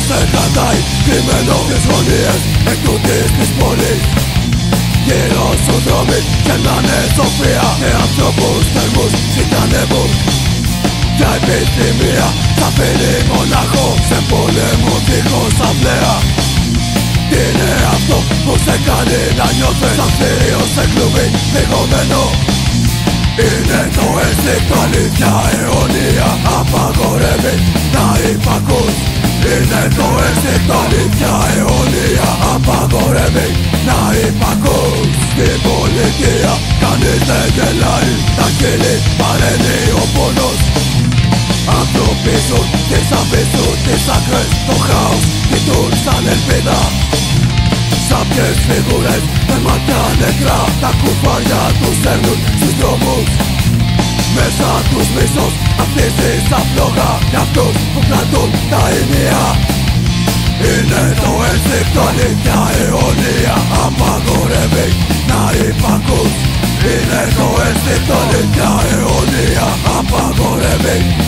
Εκεί σε κρατάει κρυμμένο τις γωνίες εκτούτης της πόλης. Γύρω σου δρόμοι κερνάνε σοφία Και ανθρώπους θερμούς ζητανεύουν Για επιθυμία θα φέρει μονάχο Σε πόλεμο δίχως αυλαία. Τι είναι αυτό που σε κάνει να νιώθεις Σαν θείο σε κλουβί λιγωμένο είναι το αίσθητο αλήθεια αιώνια Απαγορεύει. να υπακούς Είναι το αίσθητο. Αλήθεια αιώνια Απαγορεύει να υπακούς Στην πολιτεία. Κανείς δεν γελάει Τα χείλη παρένει ο πόνος. Άνθρωποι ζουν και σαν πίσουν τις άκρες Το χάος κοιτούν σαν ελπίδα. Σάπιες φιγούρες με μάτια νεκρά. Τα κουφάρια τους στέλνουν στους δρόμους Μέσα τους μίσος αυτίζει στα φλόγα Για αυτούς που κρατούν τα ενία. Είναι το ένστικτο αλήθεια αιώνια Απαγορεύει να υπακούς. Είναι το ένστικτο αλήθεια αιώνια Απαγορεύει να υπακούς